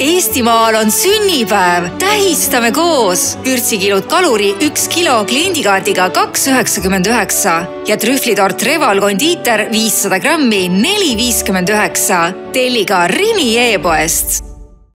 Eestimaal on sünnipäev, tähistame koos. vürtsikilud kaluri üks kilo kliendikaardiga kaks üheksakümmend üheksa ja trühvlitort Reval kondiiter viissada grammi neli viiskümmend üheksa. telli ka Rimi e-poest